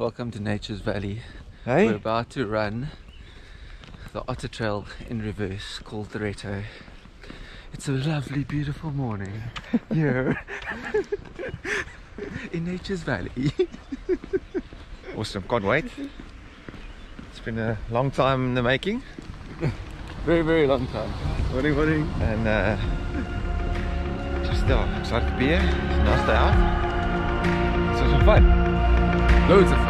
Welcome to Nature's Valley. Hey? We're about to run the Otter Trail in reverse called the Retto. It's a lovely, beautiful morning here in Nature's Valley. Awesome, can't wait. It's been a long time in the making. Very, very long time. Morning, morning. And uh, just uh, excited to be here. It's a nice day out. It's also fun. Loads of fun.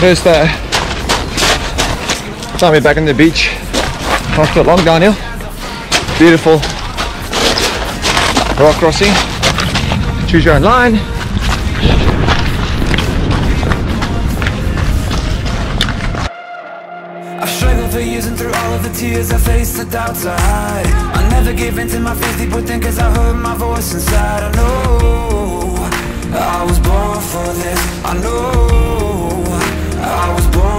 first uh, time we're back on the beach after a long downhill. Beautiful rock crossing. Choose your own line. I've struggled for years and through all of the tears I faced the doubts I hide I never gave in to my fears deep within cause I heard my voice inside I know I was born for this I know I was born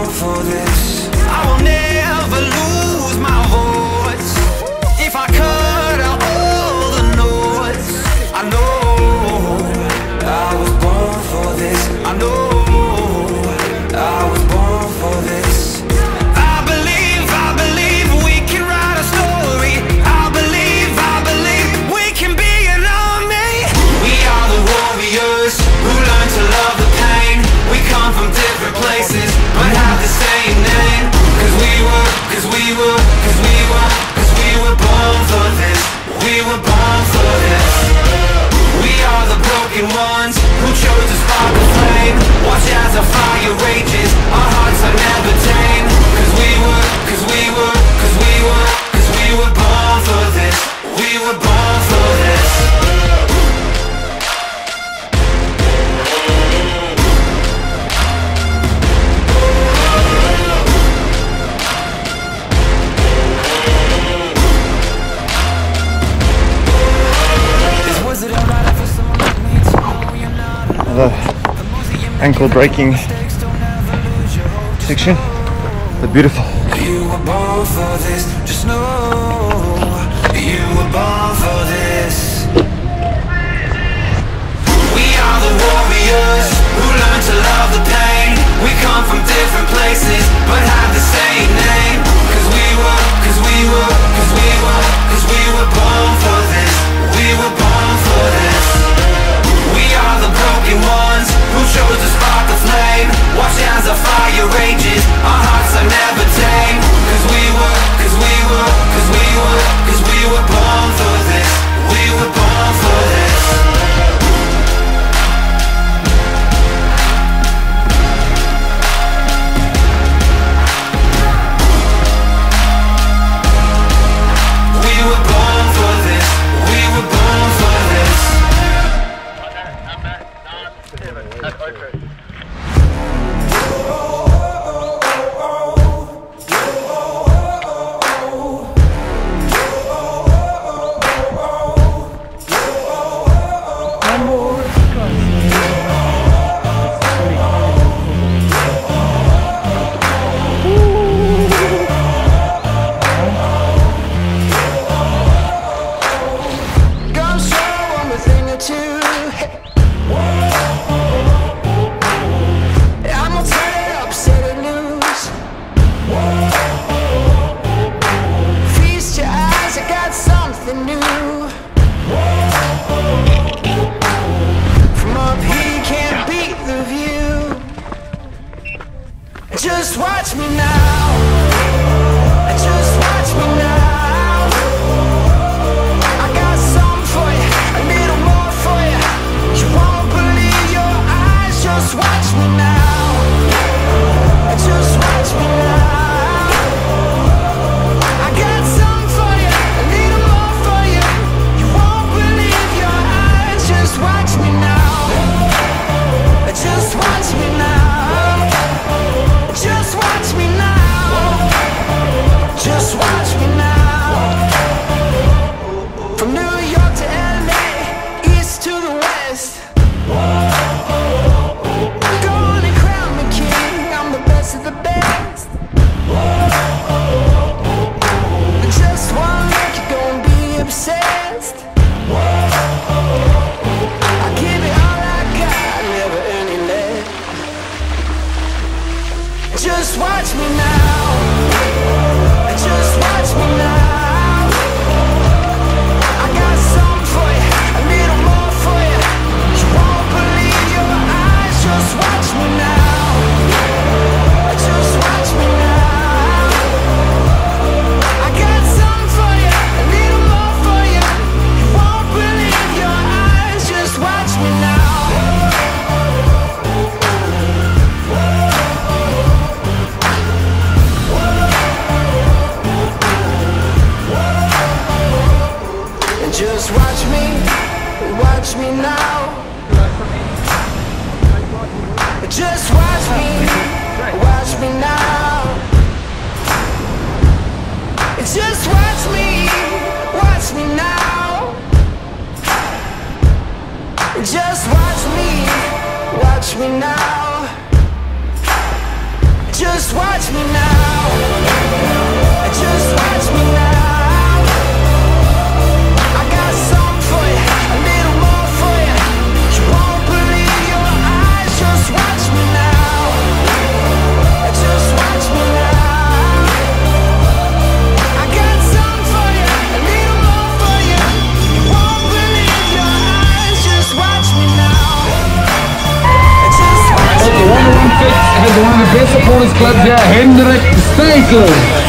ankle breaking section. But beautiful. You were born for this, just know you were born for this. We are the warriors 'em a obsessed. I give it all I got, never any less. Just watch me now. Just watch me, watch me now. Just watch me, watch me now. Just watch me now. Hendrik Steytler.